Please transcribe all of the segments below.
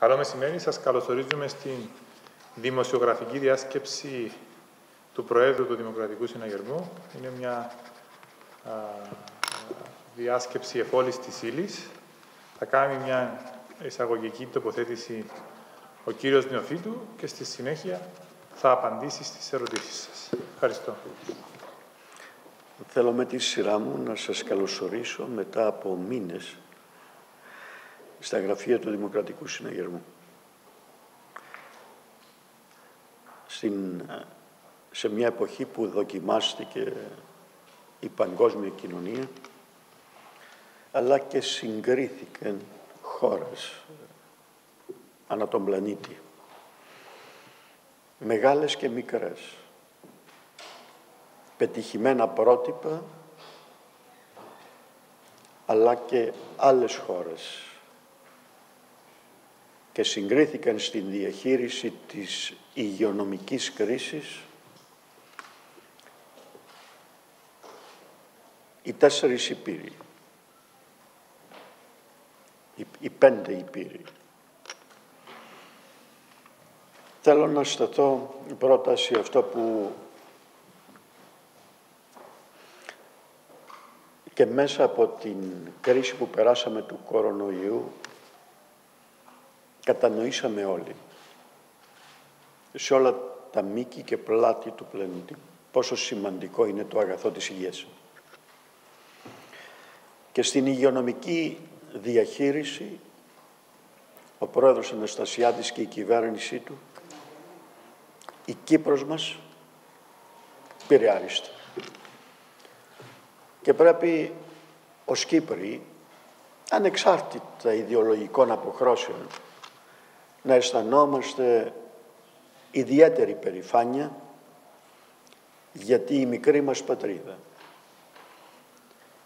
Καλό μεσημέρι. Σας καλωσορίζουμε στην δημοσιογραφική διάσκεψη του Προέδρου του Δημοκρατικού Συναγερμού. Είναι μια α, διάσκεψη εφόλης της ύλης. Θα κάνει μια εισαγωγική τοποθέτηση ο κύριος Νεοφίτου και στη συνέχεια θα απαντήσει στις ερωτήσεις σας. Ευχαριστώ. Θέλω με τη σειρά μου να σας καλωσορίσω μετά από μήνες στα γραφεία του Δημοκρατικού Συναγερμού. Στην, σε μια εποχή που δοκιμάστηκε η παγκόσμια κοινωνία, αλλά και συγκρίθηκαν χώρες ανά τον πλανήτη, μεγάλες και μικρές, πετυχημένα πρότυπα, αλλά και άλλες χώρες και συγκρίθηκαν στην διαχείριση της υγειονομικής κρίσης οι τέσσερις υπήροι, οι, οι πέντε υπήροι. Θέλω να σταθώ πρώτα σε αυτό που και μέσα από την κρίση που περάσαμε του κορονοϊού κατανοήσαμε όλοι σε όλα τα μήκη και πλάτη του πλανήτη πόσο σημαντικό είναι το αγαθό της υγείας. Και στην υγειονομική διαχείριση ο πρόεδρος Αναστασιάδης και η κυβέρνησή του η Κύπρος μας πήρε άριστα. Και πρέπει ως Κύπροι ανεξάρτητα ιδεολογικών αποχρώσεων να αισθανόμαστε ιδιαίτερη περηφάνεια γιατί η μικρή μας πατρίδα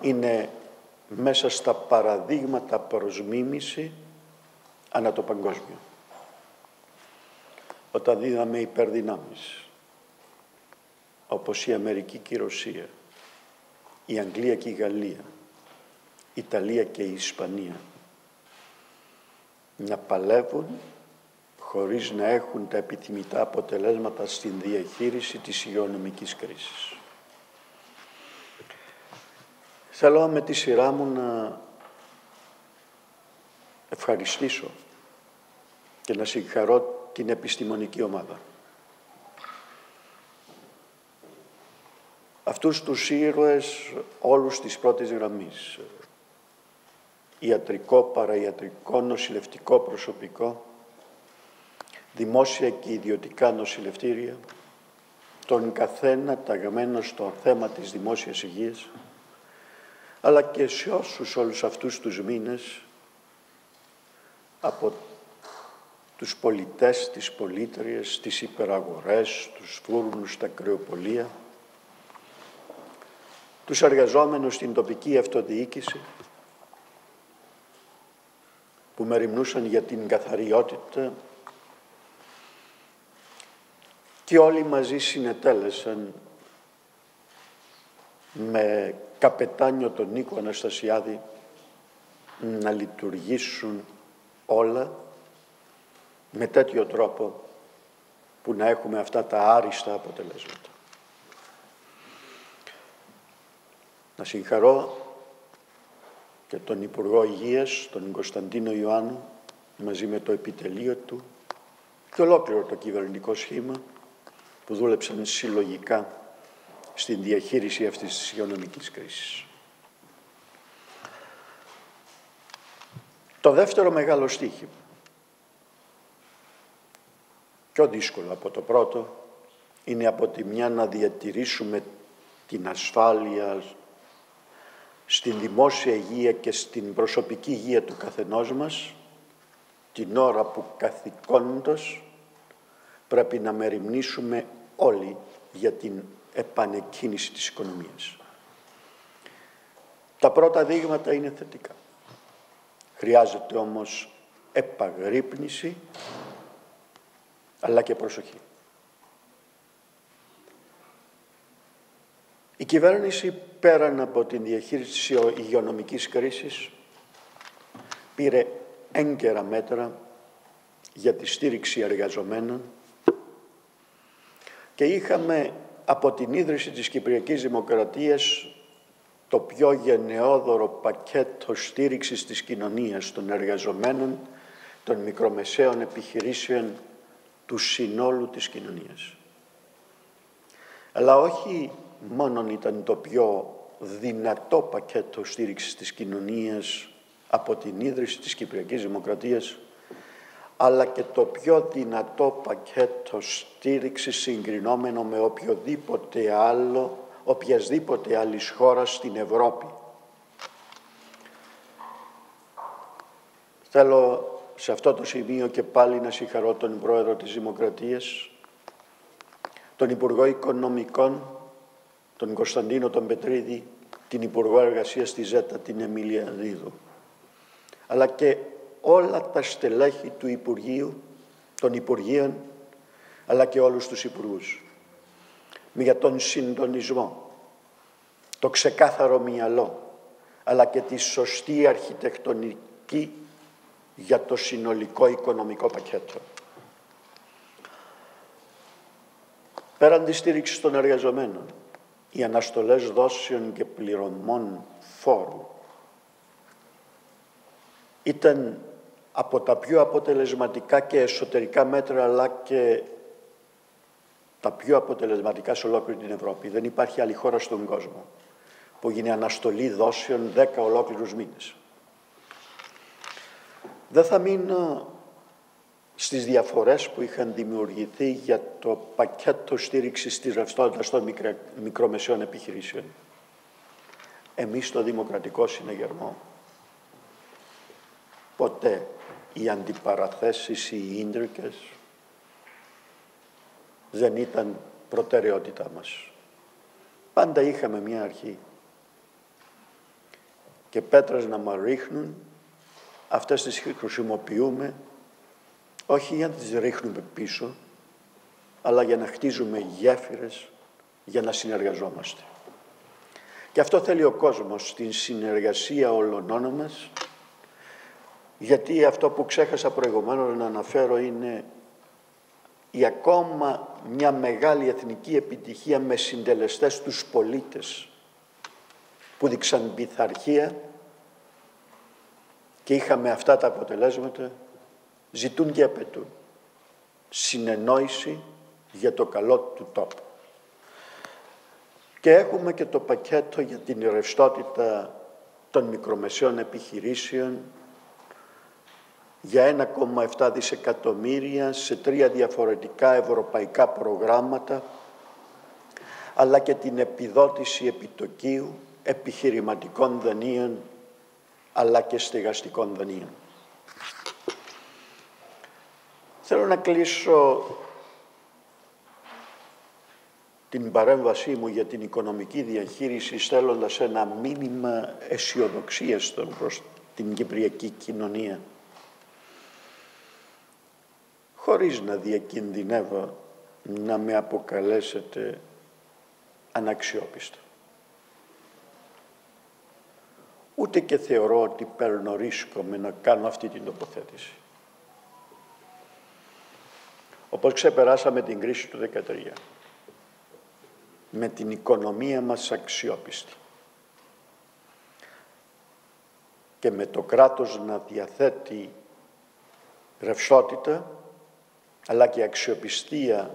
είναι μέσα στα παραδείγματα προς μίμηση ανά το παγκόσμιο. Όταν δίδαμε υπερδυνάμεις, όπως η Αμερική και η Ρωσία, η Αγγλία και η Γαλλία, η Ιταλία και η Ισπανία, να παλεύουν χωρίς να έχουν τα επιθυμητά αποτελέσματα στην διαχείριση της υγειονομικής κρίσης. Θέλω με τη σειρά μου να ευχαριστήσω και να συγχαρώ την επιστημονική ομάδα. Αυτούς τους ήρωες όλους της πρώτης γραμμής, ιατρικό, παραϊατρικό, νοσηλευτικό προσωπικό, δημόσια και ιδιωτικά νοσηλευτήρια, τον καθένα ταγμένο στο θέμα της δημόσιας υγείας, αλλά και σε όσους όλους αυτούς τους μήνες από τους πολιτές, τις πολίτριες, τις υπεραγορές, τους φούρνους, τα κρεοπολία, τους εργαζόμενους στην τοπική αυτοδιοίκηση, που μεριμνούσαν για την καθαριότητα και όλοι μαζί συνετέλεσαν με καπετάνιο τον Νίκο Αναστασιάδη να λειτουργήσουν όλα με τέτοιο τρόπο που να έχουμε αυτά τα άριστα αποτελέσματα. Να συγχαρώ και τον Υπουργό Υγείας, τον Κωνσταντίνο Ιωάννου, μαζί με το επιτελείο του και ολόκληρο το κυβερνητικό σχήμα που δούλεψαν συλλογικά στην διαχείριση αυτής της υγειονομικής κρίσης. Το δεύτερο μεγάλο στίχημα, πιο δύσκολο από το πρώτο, είναι από τη μια να διατηρήσουμε την ασφάλεια στην δημόσια υγεία και στην προσωπική υγεία του καθενός μας, την ώρα που καθηκόντως πρέπει να μεριμνήσουμε όλοι για την επανεκκίνηση της οικονομίας. Τα πρώτα δείγματα είναι θετικά. Χρειάζεται όμως επαγρύπνηση, αλλά και προσοχή. Η κυβέρνηση πέραν από την διαχείριση της υγειονομικής κρίσης πήρε έγκαιρα μέτρα για τη στήριξη εργαζομένων και είχαμε από την ίδρυση της Κυπριακής Δημοκρατίας το πιο γενναιόδωρο πακέτο στήριξης της κοινωνίας των εργαζομένων, των μικρομεσαίων επιχειρήσεων, του συνόλου της κοινωνίας. Αλλά όχι μόνον ήταν το πιο δυνατό πακέτο στήριξης της κοινωνίας από την ίδρυση της Κυπριακής Δημοκρατίας, αλλά και το πιο δυνατό πακέτο στήριξης συγκρινόμενο με οποιοδήποτε άλλο, οποιασδήποτε άλλης χώρας στην Ευρώπη. Θέλω σε αυτό το σημείο και πάλι να συγχαρώ τον Πρόεδρο της Δημοκρατίας, τον Υπουργό Οικονομικών, τον Κωνσταντίνο τον Πετρίδη, την Υπουργό Εργασίας της ΖΕΤΑ, την Εμίλια Δίδου, αλλά και όλα τα στελέχη του Υπουργείου, των Υπουργείων, αλλά και όλους τους Υπουργούς. Για τον συντονισμό, το ξεκάθαρο μυαλό, αλλά και τη σωστή αρχιτεκτονική για το συνολικό οικονομικό πακέτο. Πέραν της στήριξης των εργαζομένων, οι αναστολές δόσεων και πληρωμών φόρου ήταν από τα πιο αποτελεσματικά και εσωτερικά μέτρα αλλά και τα πιο αποτελεσματικά σε ολόκληρη την Ευρώπη. Δεν υπάρχει άλλη χώρα στον κόσμο που γίνει αναστολή δόσεων 10 ολόκληρους μήνες. Δεν θα μείνω στις διαφορές που είχαν δημιουργηθεί για το πακέτο στήριξης της ρευστότητας των μικρομεσαίων επιχειρήσεων. Εμείς στο Δημοκρατικό Συνεγερμό ποτέ οι αντιπαραθέσεις, οι ίντρικες δεν ήταν προτεραιότητά μας. Πάντα είχαμε μια αρχή και πέτρες να μας ρίχνουν, αυτές τις χρησιμοποιούμε όχι για να τις ρίχνουμε πίσω, αλλά για να χτίζουμε γέφυρες, για να συνεργαζόμαστε. Και αυτό θέλει ο κόσμος, στην συνεργασία όλων μας, γιατί αυτό που ξέχασα προηγουμένως να αναφέρω είναι η ακόμα μια μεγάλη εθνική επιτυχία με συντελεστές τους πολίτες που δείξαν πειθαρχία και είχαμε αυτά τα αποτελέσματα ζητούν και απαιτούν συνεννόηση για το καλό του τόπου. Και έχουμε και το πακέτο για την ρευστότητα των μικρομεσαίων επιχειρήσεων για 1,7 δισεκατομμύρια σε τρία διαφορετικά ευρωπαϊκά προγράμματα αλλά και την επιδότηση επιτοκίου, επιχειρηματικών δανείων αλλά και στεγαστικών δανείων. Θέλω να κλείσω την παρέμβασή μου για την οικονομική διαχείριση στέλνοντας ένα μήνυμα αισιοδοξίας προς την κυπριακή κοινωνία χωρίς να διακινδυνεύω να με αποκαλέσετε αναξιόπιστο. Ούτε και θεωρώ ότι παίρνω ρίσκο με να κάνω αυτή την τοποθέτηση. Όπως ξεπεράσαμε την κρίση του 2013, με την οικονομία μας αξιόπιστη και με το κράτος να διαθέτει ρευστότητα αλλά και αξιοπιστία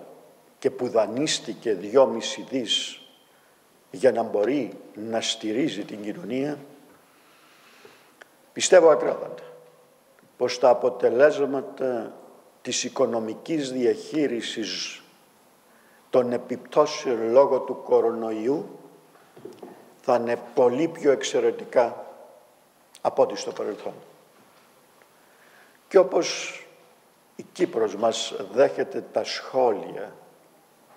και που δανείστηκε δυόμιση δις για να μπορεί να στηρίζει την κοινωνία, πιστεύω ακράδαντα πως τα αποτελέσματα της οικονομικής διαχείρισης των επιπτώσεων λόγω του κορονοϊού θα είναι πολύ πιο εξαιρετικά από ό,τι στο παρελθόν. Και όπως η Κύπρος μας δέχεται τα σχόλια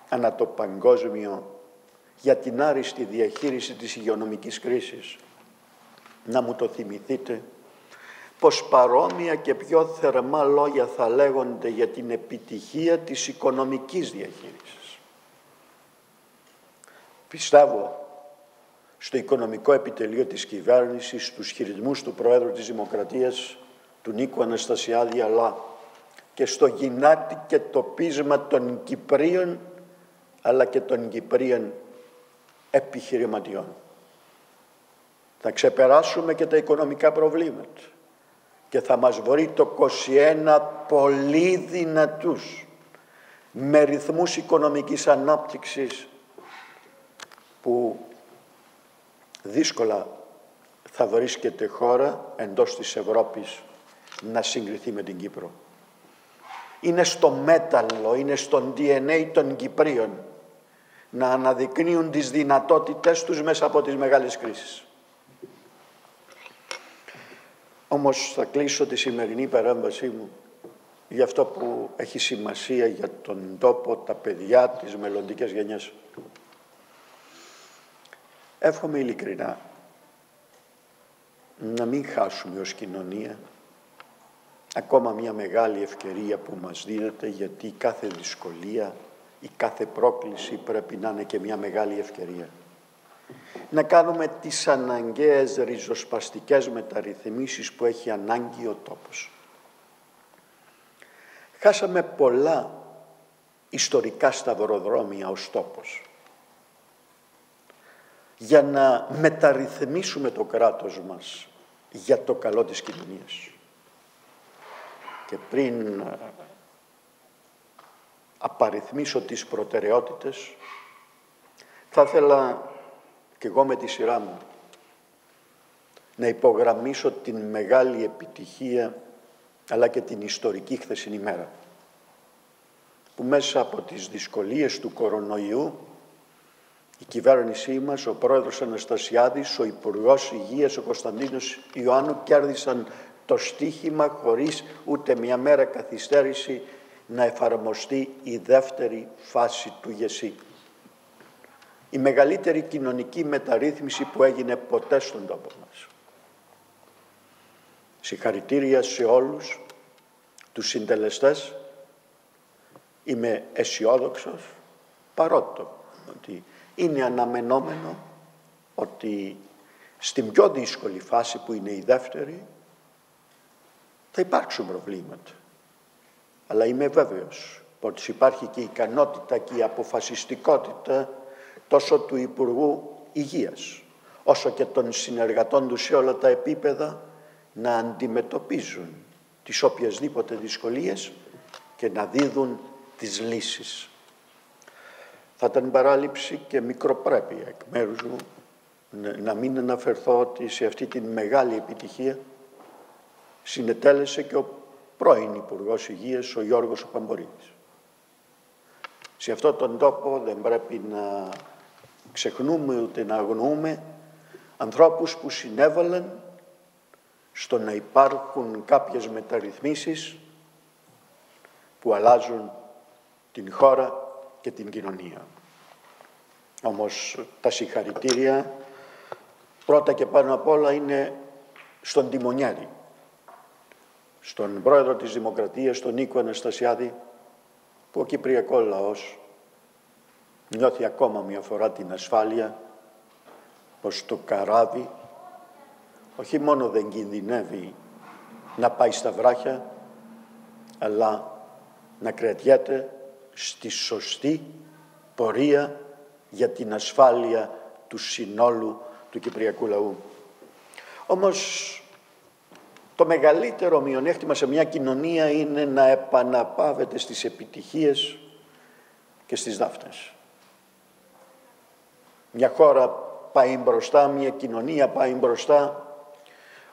ανά το παγκόσμιο για την άριστη διαχείριση της υγειονομικής κρίσης. Να μου το θυμηθείτε πως παρόμοια και πιο θερμά λόγια θα λέγονται για την επιτυχία της οικονομικής διαχείρισης. Πιστεύω στο οικονομικό επιτελείο της κυβέρνησης, στους χειρισμούς του Προέδρου της Δημοκρατίας, του Νίκου Αναστασιάδη, αλλά και στο γυνάτι και το πείσμα των Κυπρίων αλλά και των Κυπρίων επιχειρηματιών. Θα ξεπεράσουμε και τα οικονομικά προβλήματα και θα μας βρει το 21 πολύ δυνατούς με ρυθμούς οικονομικής ανάπτυξης που δύσκολα θα βρίσκεται χώρα εντός της Ευρώπης να συγκριθεί με την Κύπρο. Είναι στο μέταλλο, είναι στον DNA των Κυπρίων να αναδεικνύουν τις δυνατότητες τους μέσα από τις μεγάλες κρίσεις. Όμως θα κλείσω τη σημερινή παρέμβασή μου για αυτό που έχει σημασία για τον τόπο, τα παιδιά, τις μελλοντικές γενιές. Εύχομαι ειλικρινά να μην χάσουμε ως κοινωνία ακόμα μια μεγάλη ευκαιρία που μας δίνεται γιατί κάθε δυσκολία η κάθε πρόκληση πρέπει να είναι και μια μεγάλη ευκαιρία. Να κάνουμε τις αναγκαίες ριζοσπαστικές μεταρρυθμίσεις που έχει ανάγκη ο τόπος. Χάσαμε πολλά ιστορικά σταυροδρόμια ως τόπος. Για να μεταρρυθμίσουμε το κράτος μας για το καλό της κοινωνίας. Και πριν απαριθμίσω τις προτεραιότητες, θα ήθελα και εγώ με τη σειρά μου να υπογραμμίσω την μεγάλη επιτυχία αλλά και την ιστορική χθεσινή μέρα που μέσα από τις δυσκολίες του κορονοϊού η κυβέρνησή μας, ο πρόεδρος Αναστασιάδης, ο Υπουργός Υγείας, ο Κωνσταντίνος Ιωάννου κέρδισαν το στίχημα χωρίς ούτε μια μέρα καθυστέρηση να εφαρμοστεί η δεύτερη φάση του ΓΕΣΥ. Η μεγαλύτερη κοινωνική μεταρρύθμιση που έγινε ποτέ στον τόπο μας. Συγχαρητήρια σε όλους τους συντελεστές. Είμαι αισιόδοξος παρότι ότι είναι αναμενόμενο ότι στην πιο δύσκολη φάση που είναι η δεύτερη θα υπάρξουν προβλήματα. Αλλά είμαι βέβαιος ότι υπάρχει και η ικανότητα και η αποφασιστικότητα τόσο του Υπουργού Υγείας όσο και των συνεργατών του σε όλα τα επίπεδα να αντιμετωπίζουν τις οποιασδήποτε δυσκολίες και να δίδουν τις λύσεις. Θα ήταν παράληψη και μικροπρέπεια εκ μέρους μου να μην αναφερθώ ότι σε αυτή τη μεγάλη επιτυχία συνετέλεσε και ο πρώην Υπουργός Υγείας, ο Γιώργος Παμπορίτης. Σε αυτόν τον τόπο δεν πρέπει να ξεχνούμε ούτε να αγνοούμε ανθρώπους που συνέβαλαν στο να υπάρχουν κάποιες μεταρρυθμίσεις που αλλάζουν την χώρα και την κοινωνία. Όμως τα συγχαρητήρια πρώτα και πάνω απ' όλα είναι στον Τιμονιάρη, στον πρόεδρο της Δημοκρατίας, τον Νίκο Αναστασιάδη, που ο Κυπριακός λαός νιώθει ακόμα μια φορά την ασφάλεια πως το καράβι όχι μόνο δεν κινδυνεύει να πάει στα βράχια, αλλά να κρατιέται στη σωστή πορεία για την ασφάλεια του συνόλου του Κυπριακού λαού. Όμως το μεγαλύτερο μειονέκτημα σε μια κοινωνία είναι να επαναπάβεται στις επιτυχίες και στις δάφνες. Μια χώρα πάει μπροστά, μια κοινωνία πάει μπροστά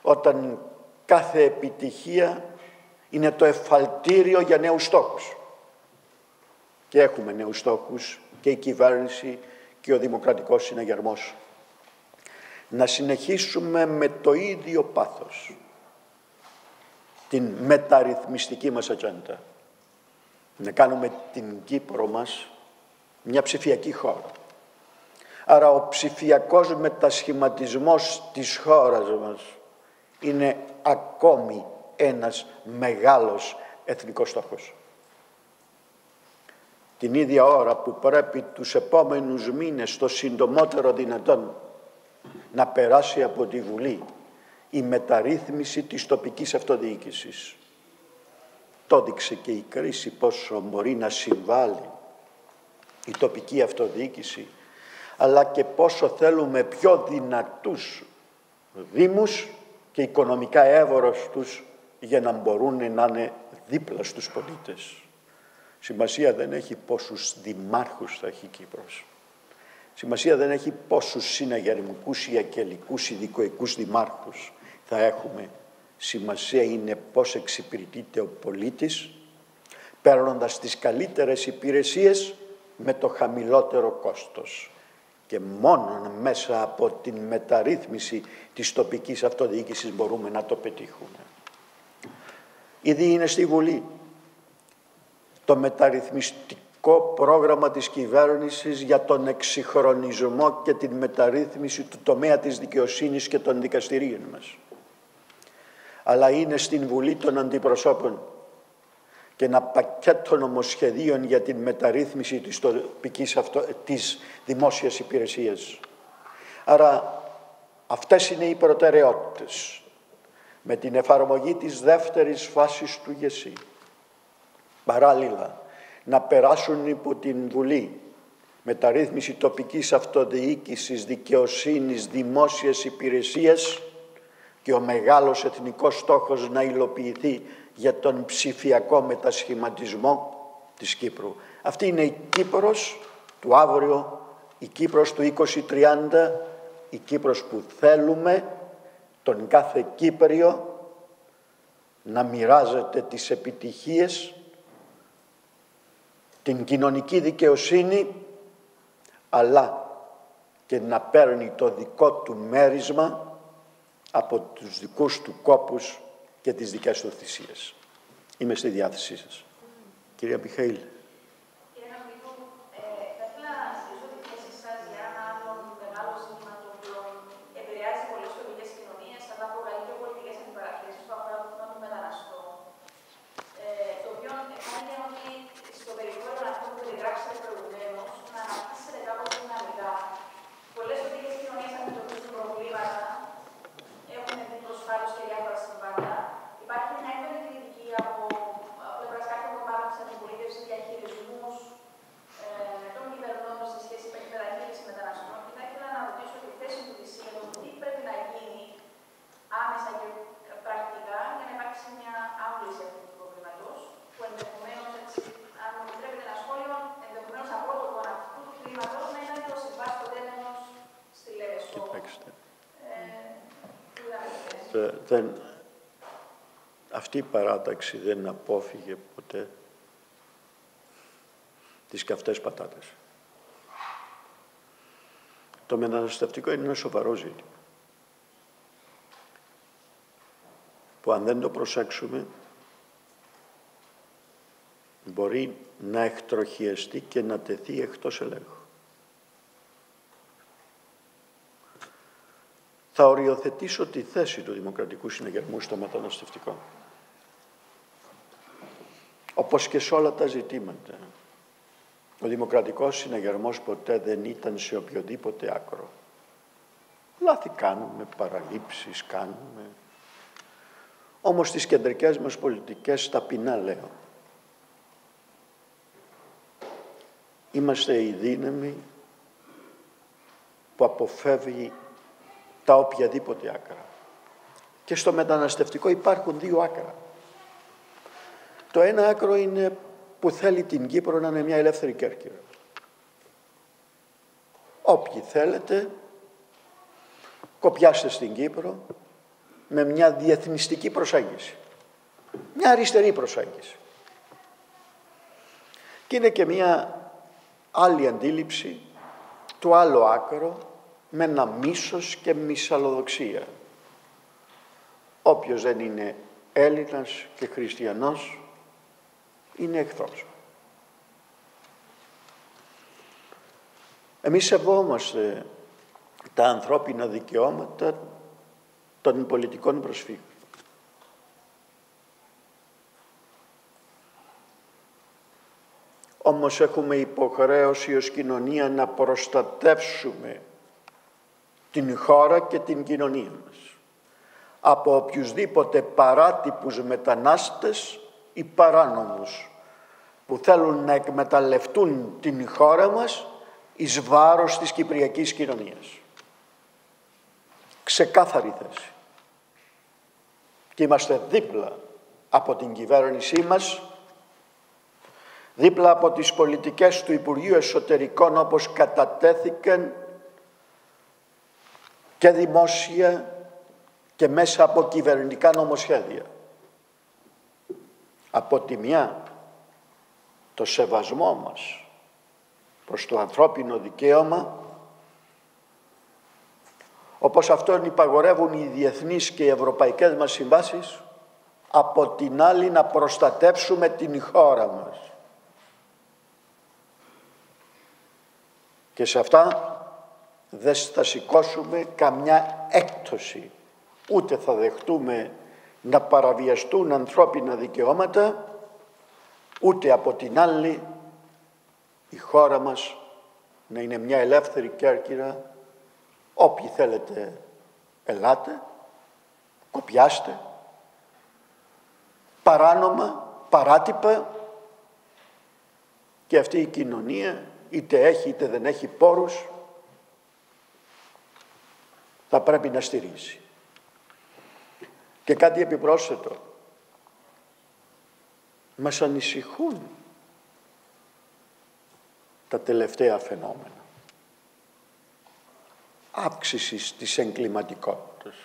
όταν κάθε επιτυχία είναι το εφαλτήριο για νέους στόχους. Και έχουμε νέους στόχους και η κυβέρνηση και ο Δημοκρατικός Συναγερμός. Να συνεχίσουμε με το ίδιο πάθος την μεταρρυθμιστική μας ατζέντα. Να κάνουμε την Κύπρο μας μια ψηφιακή χώρα. Άρα ο ψηφιακός μετασχηματισμός της χώρας μας είναι ακόμη ένας μεγάλος εθνικός στόχος. Την ίδια ώρα που πρέπει τους επόμενους μήνες το συντομότερο δυνατόν να περάσει από τη Βουλή η μεταρρύθμιση της τοπικής αυτοδιοίκησης. αυτό δείξε και η κρίση πόσο μπορεί να συμβάλλει η τοπική αυτοδιοίκηση αλλά και πόσο θέλουμε πιο δυνατούς δήμους και οικονομικά έβορος τους για να μπορούν να είναι δίπλα στους πολίτες. Σημασία δεν έχει πόσους δημάρχους θα έχει Κύπρος. Σημασία δεν έχει πόσους συναγερμικούς ή ακελικούς ειδικοικούς δημάρχους θα έχουμε. Σημασία είναι πώς εξυπηρετείται ο πολίτης παίρνοντας τις καλύτερες υπηρεσίες με το χαμηλότερο κόστος. Και μόνο μέσα από την μεταρρύθμιση της τοπικής αυτοδιοίκησης μπορούμε να το πετύχουμε. Ήδη είναι στη Βουλή το μεταρρυθμιστικό πρόγραμμα της κυβέρνησης για τον εξυγχρονισμό και την μεταρρύθμιση του τομέα της δικαιοσύνης και των δικαστηρίων μας. Αλλά είναι στην Βουλή των Αντιπροσώπων και ένα πακέτο νομοσχεδίων για την μεταρρύθμιση της τοπικής αυτο... της δημόσιας υπηρεσίας. Άρα αυτές είναι οι προτεραιότητες με την εφαρμογή της δεύτερης φάσης του ΓΕΣΥ. Παράλληλα, να περάσουν υπό την Βουλή μεταρρύθμιση τοπικής αυτοδιοίκησης, δικαιοσύνης, δημόσιας υπηρεσίας και ο μεγάλος εθνικός στόχος να υλοποιηθεί για τον ψηφιακό μετασχηματισμό της Κύπρου. Αυτή είναι η Κύπρος του αύριο, η Κύπρος του 2030, η Κύπρος που θέλουμε τον κάθε Κύπριο να μοιράζεται τις επιτυχίες, την κοινωνική δικαιοσύνη, αλλά και να παίρνει το δικό του μέρισμα από τους δικούς του κόπους και τις δικές του θυσίες. Είμαι στη διάθεσή σας. Κυρία Μιχαήλ. Δεν, αυτή η παράταξη δεν απόφυγε ποτέ τις καυτές πατάτες. Το μεταναστευτικό είναι ένα σοβαρό ζήτημα. Που αν δεν το προσέξουμε μπορεί να εκτροχιαστεί και να τεθεί εκτός ελέγχου. Θα οριοθετήσω τη θέση του Δημοκρατικού Συναγερμού στο μεταναστευτικό. Όπως και σε όλα τα ζητήματα. Ο Δημοκρατικός Συναγερμός ποτέ δεν ήταν σε οποιοδήποτε άκρο. Λάθη κάνουμε, παραλήψεις κάνουμε. Όμως στις κεντρικές μας πολιτικές ταπεινά λέω. Είμαστε οι δύναμοι που αποφεύγει τα οποιαδήποτε άκρα. Και στο μεταναστευτικό υπάρχουν δύο άκρα. Το ένα άκρο είναι που θέλει την Κύπρο να είναι μια ελεύθερη Κέρκυρα. Όποιοι θέλετε, κοπιάστε στην Κύπρο με μια διεθνιστική προσέγγιση. Μια αριστερή προσέγγιση. Και είναι και μια άλλη αντίληψη, το άλλο άκρο, με ένα μίσος και μυσαλλοδοξία. Όποιος δεν είναι Έλληνας και χριστιανός είναι εχθρός. Εμείς σεβόμαστε τα ανθρώπινα δικαιώματα των πολιτικών προσφύγων. Όμως έχουμε υποχρέωση ως κοινωνία να προστατεύσουμε την χώρα και την κοινωνία μας από οποιουσδήποτε παράτυπους μετανάστες ή παράνομους που θέλουν να εκμεταλλευτούν την χώρα μας εις βάρος της κυπριακής κοινωνίας. Ξεκάθαρη θέση. Και είμαστε δίπλα από την κυβέρνησή μας, δίπλα από τις πολιτικές του Υπουργείου Εσωτερικών όπως κατατέθηκαν και δημόσια και μέσα από κυβερνητικά νομοσχέδια. Από τη μια το σεβασμό μας προς το ανθρώπινο δικαίωμα όπως αυτόν υπαγορεύουν οι διεθνείς και οι ευρωπαϊκές μας συμβάσεις από την άλλη να προστατεύσουμε την χώρα μας. Και σε αυτά δεν θα σηκώσουμε καμιά έκπτωση. Ούτε θα δεχτούμε να παραβιαστούν ανθρώπινα δικαιώματα, ούτε από την άλλη η χώρα μας να είναι μια ελεύθερη Κέρκυρα, όποιοι θέλετε ελάτε, κοπιάστε, παράνομα, παράτυπα. Και αυτή η κοινωνία είτε έχει είτε δεν έχει πόρους θα πρέπει να στηρίζει. Και κάτι επιπρόσθετο. Μας ανησυχούν τα τελευταία φαινόμενα. Αύξησης της εγκληματικότητας.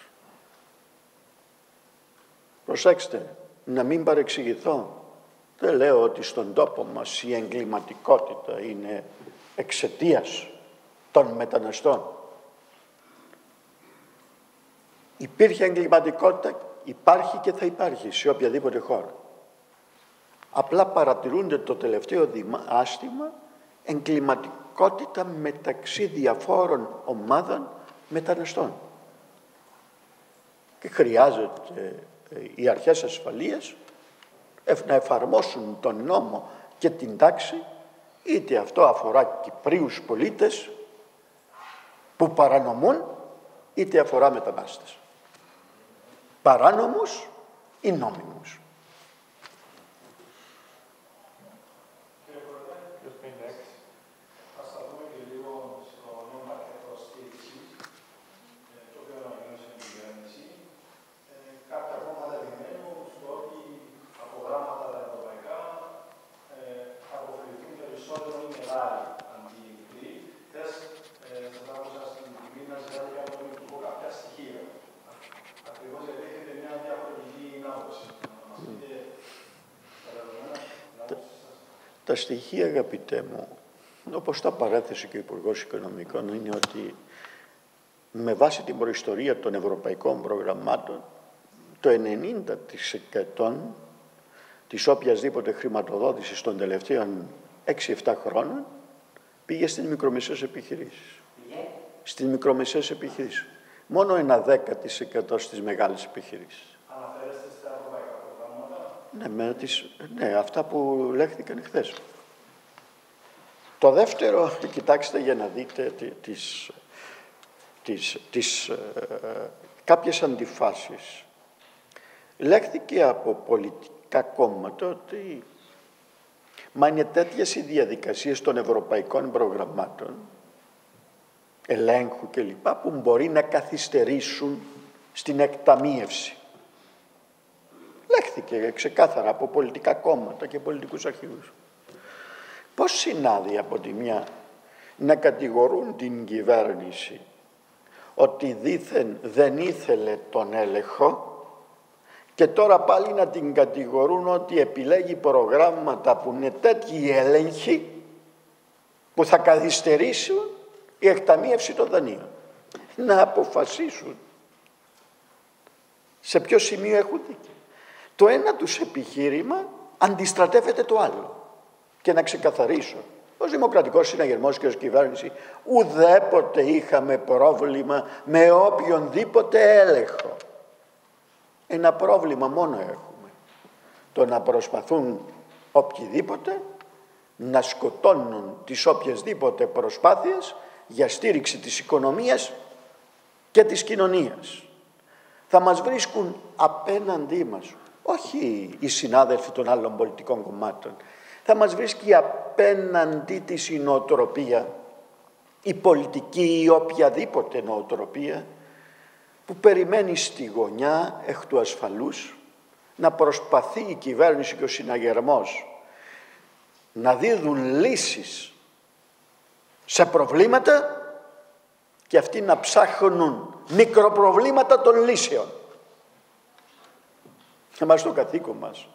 Προσέξτε, να μην παρεξηγηθώ. Δεν λέω ότι στον τόπο μας η εγκληματικότητα είναι εξαιτίας των μεταναστών. Υπήρχε εγκληματικότητα, υπάρχει και θα υπάρχει σε οποιαδήποτε χώρα. Απλά παρατηρούνται το τελευταίο άστημα εγκληματικότητα μεταξύ διαφόρων ομάδων μεταναστών. Και χρειάζεται ε, οι αρχές ασφαλείας να εφαρμόσουν τον νόμο και την τάξη είτε αυτό αφορά Κυπρίους πολίτες που παρανομούν είτε αφορά μετανάστες παράνομους ή νόμιμους. Στοιχεία, αγαπητέ μου, όπως τα παρέθεσε και ο Υπουργός Οικονομικών, είναι ότι με βάση την προϊστορία των ευρωπαϊκών προγραμμάτων, το 90% της οποιασδήποτε χρηματοδότησης των τελευταίων 6-7 χρόνων πήγε στις μικρομεσαίες επιχειρήσεις. Στις μικρομεσαίες επιχειρήσεις. Μόνο ένα 10% στις μεγάλες επιχειρήσεις. Ναι, με τις, ναι, αυτά που λέχθηκαν χθες. Το δεύτερο, κοιτάξτε για να δείτε τις, τις, τις ε, κάποιες αντιφάσεις. Λέχθηκε από πολιτικά κόμματα ότι μα είναι τέτοιες οι διαδικασίες των ευρωπαϊκών προγραμμάτων ελέγχου κλπ. που μπορεί να καθυστερήσουν στην εκταμίευση λέχθηκε ξεκάθαρα από πολιτικά κόμματα και πολιτικούς αρχηγούς. Πώς συνάδει από τη μια να κατηγορούν την κυβέρνηση ότι δήθεν δεν ήθελε τον έλεγχο και τώρα πάλι να την κατηγορούν ότι επιλέγει προγράμματα που είναι τέτοιοι έλεγχοι που θα καθυστερήσουν η εκταμείευση των δανείων. Να αποφασίσουν σε ποιο σημείο έχουν δίκιο. Το ένα τους επιχείρημα αντιστρατεύεται το άλλο. Και να ξεκαθαρίσω, ως δημοκρατικός συναγερμός και ως κυβέρνηση, ουδέποτε είχαμε πρόβλημα με οποιονδήποτε έλεγχο. Ένα πρόβλημα μόνο έχουμε. Το να προσπαθούν οποιοδήποτε να σκοτώνουν τις οποιασδήποτε προσπάθειες για στήριξη της οικονομίας και της κοινωνίας. Θα μας βρίσκουν απέναντί μας όχι οι συνάδελφοι των άλλων πολιτικών κομμάτων. Θα μας βρίσκει απέναντί της η νοοτροπία, η πολιτική ή οποιαδήποτε νοοτροπία που περιμένει στη γωνιά εκ του ασφαλούς να προσπαθεί η κυβέρνηση και ο συναγερμός να δίδουν λύσεις σε προβλήματα και αυτοί να ψάχνουν μικροπροβλήματα των λύσεων. Εμάς το καθήκον μας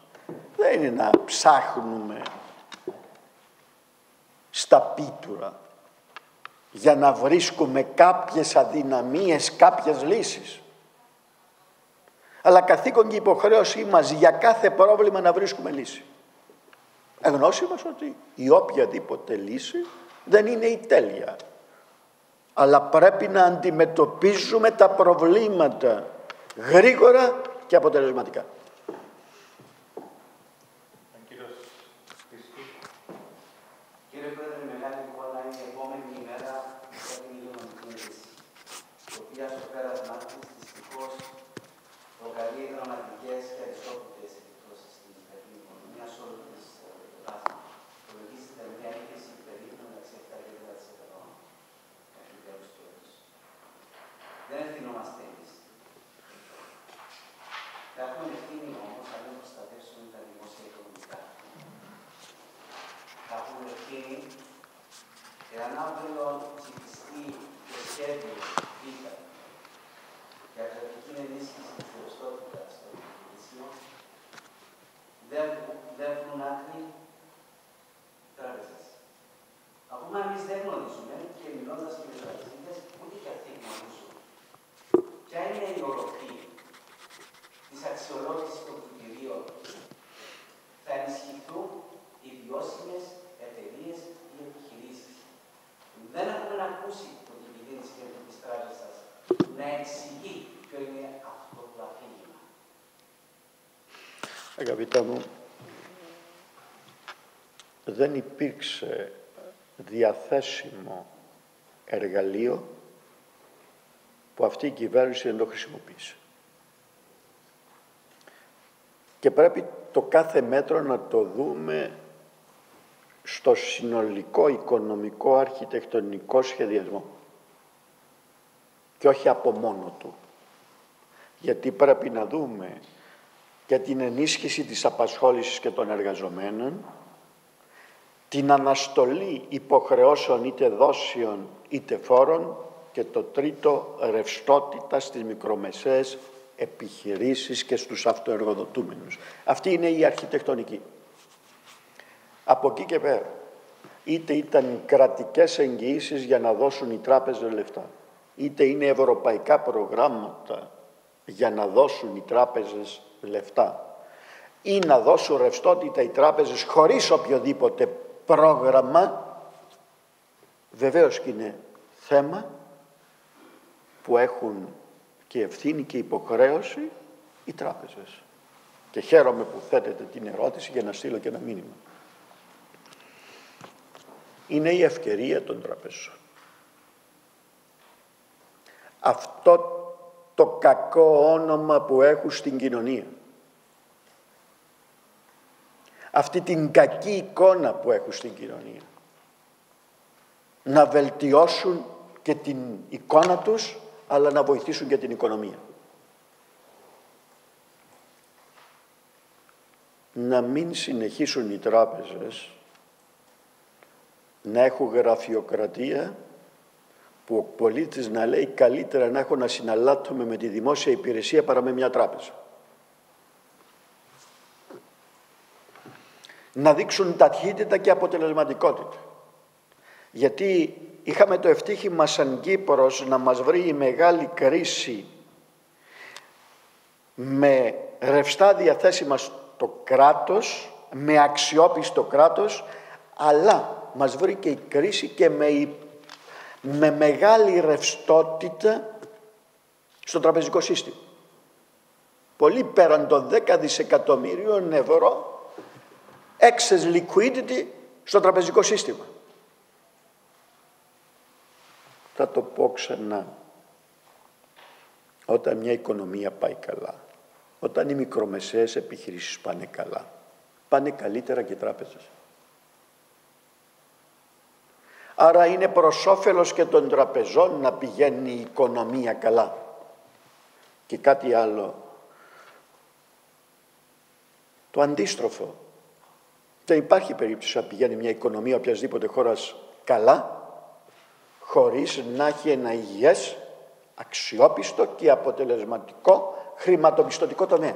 δεν είναι να ψάχνουμε στα πίτουρα για να βρίσκουμε κάποιες αδυναμίες, κάποιες λύσεις. Αλλά καθήκον και υποχρέωσή μας για κάθε πρόβλημα να βρίσκουμε λύση. Εγνώση μας ότι η οποιαδήποτε λύση δεν είναι η τέλεια. Αλλά πρέπει να αντιμετωπίζουμε τα προβλήματα γρήγορα και αποτελεσματικά. They are not going to see the schedule. Αγαπητά μου, δεν υπήρξε διαθέσιμο εργαλείο που αυτή η κυβέρνηση δεν το χρησιμοποίησε. Και πρέπει το κάθε μέτρο να το δούμε στο συνολικό οικονομικό αρχιτεκτονικό σχεδιασμό και όχι από μόνο του. Γιατί πρέπει να δούμε για την ενίσχυση της απασχόλησης και των εργαζομένων, την αναστολή υποχρεώσεων είτε δόσεων είτε φόρων και το τρίτο ρευστότητα στις μικρομεσαίες επιχειρήσεις και στους αυτοεργοδοτούμενους. Αυτή είναι η αρχιτεκτονική. Από εκεί και πέρα, είτε ήταν κρατικές εγγυήσεις για να δώσουν οι τράπεζες λεφτά, είτε είναι ευρωπαϊκά προγράμματα για να δώσουν οι τράπεζες λεφτά ή να δώσουν ρευστότητα οι τράπεζες χωρίς οποιοδήποτε πρόγραμμα βεβαίως και είναι θέμα που έχουν και ευθύνη και υποχρέωση οι τράπεζες. Και χαίρομαι που θέτετε την ερώτηση για να στείλω και ένα μήνυμα. Είναι η ευκαιρία των τραπεζών. Αυτό το κακό όνομα που έχουν στην κοινωνία. Αυτή την κακή εικόνα που έχουν στην κοινωνία. Να βελτιώσουν και την εικόνα τους, αλλά να βοηθήσουν και την οικονομία. Να μην συνεχίσουν οι τράπεζες να έχουν γραφειοκρατία που ο πολίτης να λέει καλύτερα να έχω να συναλλάττουμε με τη δημόσια υπηρεσία παρά με μια τράπεζα. Να δείξουν ταχύτητα και αποτελεσματικότητα. Γιατί είχαμε το ευτύχημα σαν Κύπρος να μας βρει η μεγάλη κρίση με ρευστά διαθέσιμα στο κράτος, με αξιόπιστο κράτος, αλλά μας βρήκε η κρίση και με με μεγάλη ρευστότητα στο τραπεζικό σύστημα. Πολύ πέραν των 10 δισεκατομμυρίων ευρώ excess liquidity στο τραπεζικό σύστημα. Θα το πω ξανά. Όταν μια οικονομία πάει καλά, όταν οι μικρομεσαίες επιχειρήσεις πάνε καλά, πάνε καλύτερα και οι τράπεζες. Άρα είναι προς όφελος και των τραπεζών να πηγαίνει η οικονομία καλά. Και κάτι άλλο. Το αντίστροφο. Δεν υπάρχει περίπτωση να πηγαίνει μια οικονομία οποιασδήποτε χώρας καλά χωρίς να έχει ένα υγιές, αξιόπιστο και αποτελεσματικό χρηματοπιστωτικό τομέα.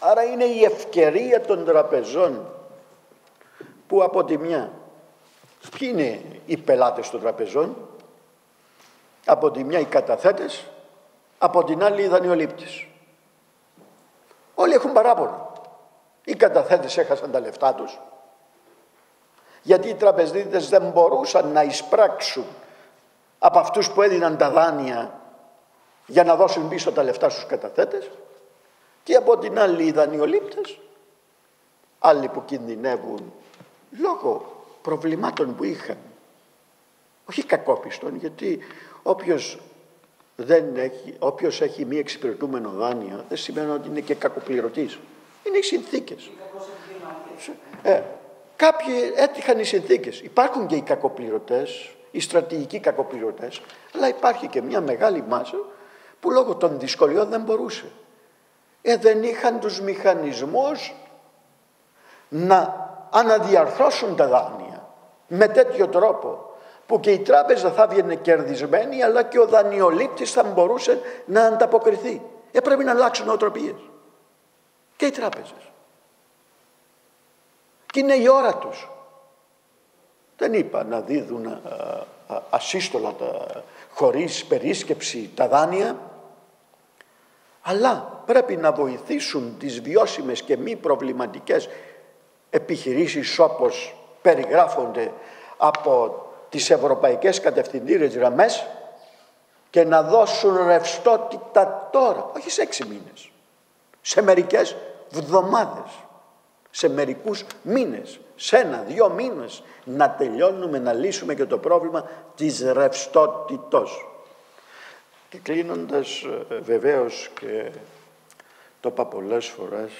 Άρα είναι η ευκαιρία των τραπεζών που από τη μια Ποιοι είναι οι πελάτες των τραπεζών, από τη μια οι καταθέτες, από την άλλη οι δανειολήπτες. Όλοι έχουν παράπονο. Οι καταθέτες έχασαν τα λεφτά τους, γιατί οι τραπεζίτες δεν μπορούσαν να εισπράξουν από αυτούς που έδιναν τα δάνεια για να δώσουν πίσω τα λεφτά στους καταθέτες και από την άλλη οι δανειολήπτες, άλλοι που κινδυνεύουν λόγω προβλημάτων που είχαν. Όχι κακόπιστον, γιατί όποιος, δεν έχει, όποιος έχει μη εξυπηρετούμενο δάνειο δεν σημαίνει ότι είναι και κακοπληρωτής. Είναι οι συνθήκες. Ε, κάποιοι έτυχαν οι συνθήκες. Υπάρχουν και οι κακοπληρωτές, οι στρατηγικοί κακοπληρωτές, αλλά υπάρχει και μια μεγάλη μάζα που λόγω των δυσκολιών δεν μπορούσε. Ε, δεν είχαν τους μηχανισμούς να αναδιαρθρώσουν τα δάνεια με τέτοιο τρόπο που και η τράπεζα θα βγαίνει κερδισμένη αλλά και ο δανειολήπτης θα μπορούσε να ανταποκριθεί. Έπρεπε να αλλάξουν νοοτροπίες. Και οι τράπεζες. Και είναι η ώρα τους. Δεν είπα να δίδουν α, α, ασύστολα τα, χωρίς περίσκεψη τα δάνεια αλλά πρέπει να βοηθήσουν τις βιώσιμες και μη προβληματικές επιχειρήσεις όπως περιγράφονται από τις ευρωπαϊκές κατευθυντήρες γραμμές και να δώσουν ρευστότητα τώρα, όχι σε έξι μήνες, σε μερικές βδομάδες, σε μερικούς μήνες, σε ένα, δυο μήνες να τελειώνουμε να λύσουμε και το πρόβλημα της ρευστότητος. Και κλείνοντας ε, βεβαίως και το είπα πολλές φορές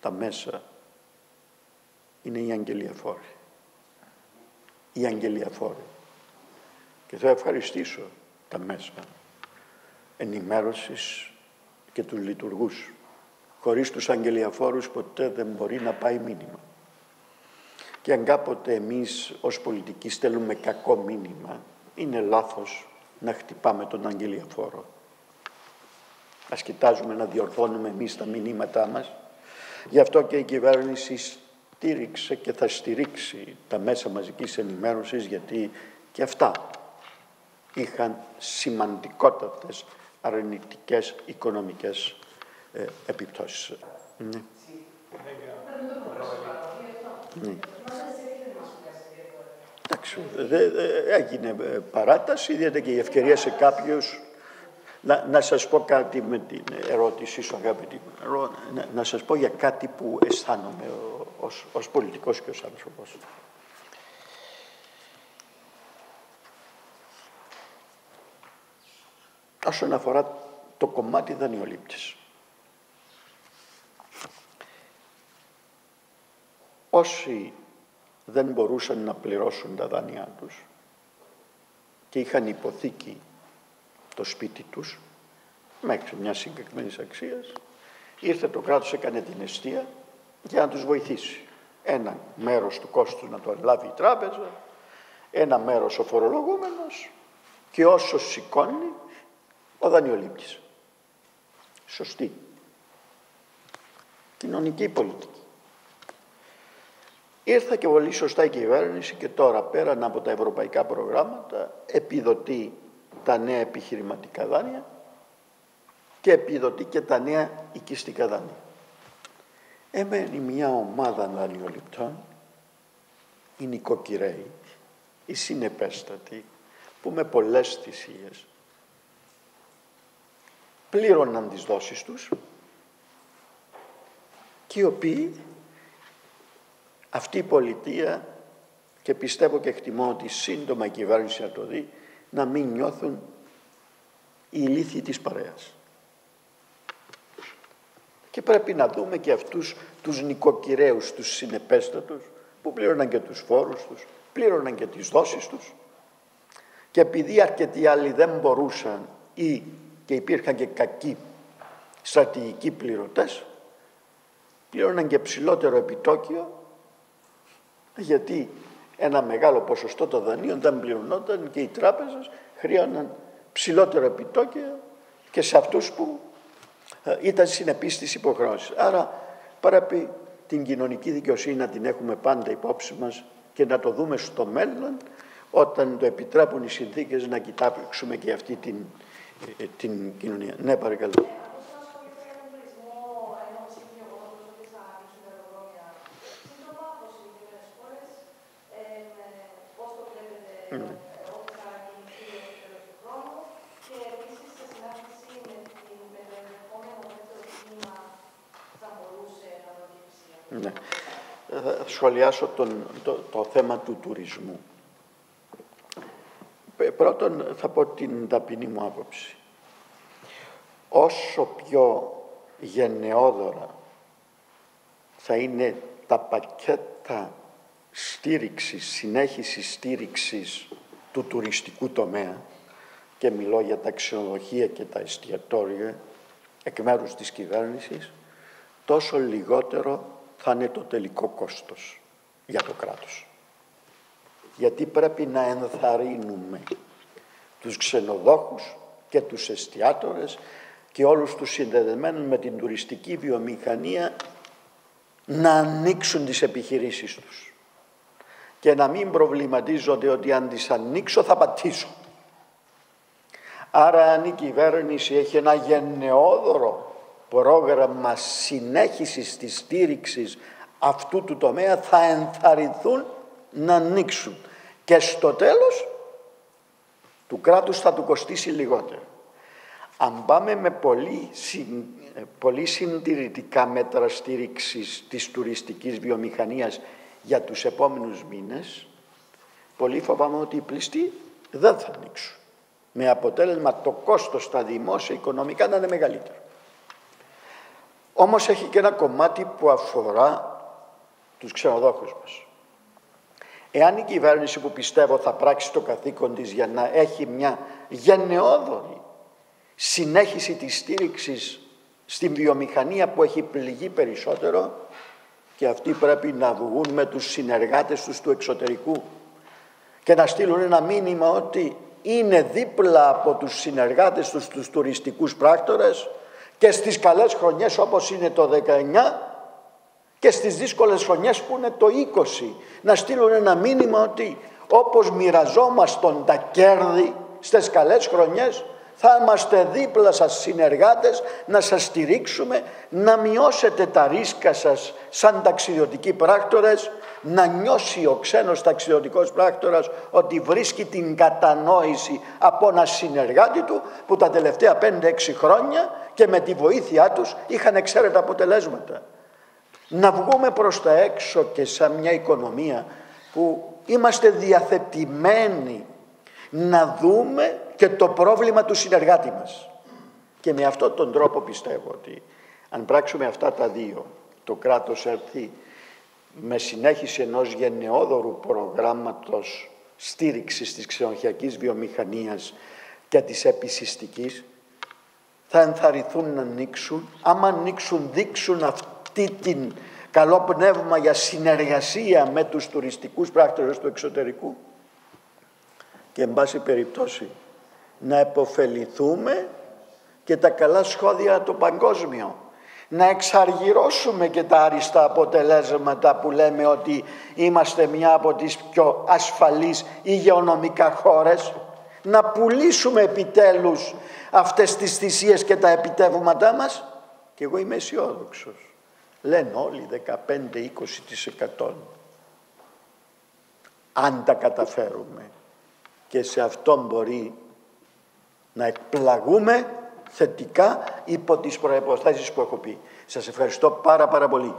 τα μέσα είναι η αγγελιαφόρη. Η αγγελιαφόρη. Και θα ευχαριστήσω τα μέσα ενημέρωσης και τους λειτουργούς. Χωρίς τους αγγελιαφόρους ποτέ δεν μπορεί να πάει μήνυμα. Και αν κάποτε εμείς ως πολιτικοί στέλνουμε κακό μήνυμα, είναι λάθος να χτυπάμε τον αγγελιαφόρο. Ας κοιτάζουμε να διορθώνουμε εμείς τα μηνύματά μας. Γι' αυτό και η κυβέρνηση στήριξε και θα στηρίξει τα μέσα μαζικής ενημέρωσης γιατί και αυτά είχαν σημαντικότατες αρνητικές οικονομικές ε, επιπτώσεις. Ναι. ναι. Εντάξει, έγινε ε, παράταση, δίνεται και η ευκαιρία σε κάποιους να, να σας πω κάτι με την ερώτησή σου αγαπητή να, να σας πω για κάτι που αισθάνομαι ως, ως πολιτικός και ως άνθρωπος. Όσον αφορά το κομμάτι δανειολήπτης. Όσοι δεν μπορούσαν να πληρώσουν τα δάνειά τους και είχαν υποθήκη το σπίτι τους μέχρι μια συγκεκριμένη αξίας, ήρθε το κράτος, έκανε την αιστεία για να τους βοηθήσει. Ένα μέρος του κόστου να το λάβει η τράπεζα, ένα μέρος ο φορολογούμενος και όσο σηκώνει ο δανειολήπτης. Σωστή. Κοινωνική πολιτική. Ήρθα και πολύ σωστά η κυβέρνηση και τώρα πέραν από τα ευρωπαϊκά προγράμματα επιδοτεί τα νέα επιχειρηματικά δάνεια και επιδοτεί και τα νέα οικιστικά δάνεια. Εμένει μια ομάδα δανειοληπτών, οι νοικοκυρέοι, οι συνεπέστατοι, που με πολλές θυσίες πλήρωναν τις δόσεις τους και οι οποίοι αυτή η πολιτεία και πιστεύω και εκτιμώ ότι σύντομα η κυβέρνηση να το δει να μην νιώθουν οι ηλίθιοι της παρέας. Και πρέπει να δούμε και αυτούς τους νοικοκυρέους, τους συνεπέστατους, που πλήρωναν και τους φόρους τους, πλήρωναν και τις δόσεις τους. Και επειδή αρκετοί άλλοι δεν μπορούσαν ή και υπήρχαν και κακοί στρατηγικοί πληρωτές, πλήρωναν και ψηλότερο επιτόκιο, γιατί ένα μεγάλο ποσοστό των δανείων δεν πληρωνόταν και οι τράπεζες χρειάζονταν ψηλότερο επιτόκιο και σε αυτούς που ε, ήταν συνεπείς στις υποχρεώσεις. Άρα πρέπει την κοινωνική δικαιοσύνη να την έχουμε πάντα υπόψη μας και να το δούμε στο μέλλον όταν το επιτρέπουν οι συνθήκες να κοιτάξουμε και αυτή την, ε, την κοινωνία. Ναι, παρακαλώ. Ναι. Θα σχολιάσω τον, το, το θέμα του τουρισμού. Πρώτον θα πω την ταπεινή μου άποψη. Όσο πιο γενναιόδωρα θα είναι τα πακέτα στήριξης, συνέχισης στήριξης του τουριστικού τομέα και μιλώ για τα ξενοδοχεία και τα εστιατόρια εκ μέρους της κυβέρνησης, τόσο λιγότερο θα είναι το τελικό κόστος για το κράτος. Γιατί πρέπει να ενθαρρύνουμε τους ξενοδόχους και τους εστιατόρες και όλους τους συνδεδεμένους με την τουριστική βιομηχανία να ανοίξουν τις επιχειρήσεις τους και να μην προβληματίζονται ότι αν τις ανοίξω θα πατήσω. Άρα αν η κυβέρνηση έχει ένα γενναιόδωρο πρόγραμμα συνέχισης της στήριξης αυτού του τομέα θα ενθαρρυνθούν να ανοίξουν και στο τέλος του κράτους θα του κοστίσει λιγότερο. Αν πάμε με πολύ, πολύ συντηρητικά μέτρα στήριξης της τουριστικής βιομηχανίας για τους επόμενους μήνες, πολύ φοβάμαι ότι οι πληστοί δεν θα ανοίξουν. Με αποτέλεσμα το κόστος στα δημόσια οικονομικά να είναι μεγαλύτερο. Όμως έχει και ένα κομμάτι που αφορά τους ξενοδόχους μας. Εάν η κυβέρνηση που πιστεύω θα πράξει το καθήκον της για να έχει μια γενναιόδορη συνέχιση της στήριξης στην βιομηχανία που έχει πληγεί περισσότερο και αυτοί πρέπει να βγουν με τους συνεργάτες τους του εξωτερικού και να στείλουν ένα μήνυμα ότι είναι δίπλα από τους συνεργάτες τους τους τουριστικούς πράκτορες και στις καλές χρονιές όπως είναι το 19 και στις δύσκολες χρονιές που είναι το 20 να στείλουν ένα μήνυμα ότι όπως μοιραζόμασταν τα κέρδη στις καλές χρονιές θα είμαστε δίπλα σας συνεργάτες να σας στηρίξουμε, να μειώσετε τα ρίσκα σας σαν ταξιδιωτικοί πράκτορες, να νιώσει ο ξένος ταξιδιωτικός πράκτορας ότι βρίσκει την κατανόηση από ένα συνεργάτη του που τα τελευταία 5-6 χρόνια και με τη βοήθειά τους είχαν εξαίρετα αποτελέσματα. Να βγούμε προς τα έξω και σαν μια οικονομία που είμαστε διαθετημένοι να δούμε και το πρόβλημα του συνεργάτη μας. Και με αυτόν τον τρόπο πιστεύω ότι αν πράξουμε αυτά τα δύο, το κράτος έρθει με συνέχιση ενός γενναιόδορου προγράμματος στήριξης της ξενοχειακής βιομηχανίας και της επισυστικής, θα ενθαρρυνθούν να ανοίξουν. Άμα ανοίξουν, δείξουν αυτή την καλό πνεύμα για συνεργασία με τους τουριστικούς πράκτορες του εξωτερικού. Και εν πάση περιπτώσει να επωφεληθούμε και τα καλά σχόδια το παγκόσμιο. Να εξαργυρώσουμε και τα άριστα αποτελέσματα που λέμε ότι είμαστε μια από τις πιο ασφαλείς υγειονομικά χώρες. Να πουλήσουμε επιτέλους αυτές τις θυσίες και τα επιτεύγματά μας. Και εγώ είμαι αισιόδοξος. Λένε όλοι 15-20% αν τα καταφέρουμε και σε αυτό μπορεί να εκπλαγούμε θετικά υπό τις προϋποθέσεις που έχω πει. Σας ευχαριστώ πάρα πάρα πολύ.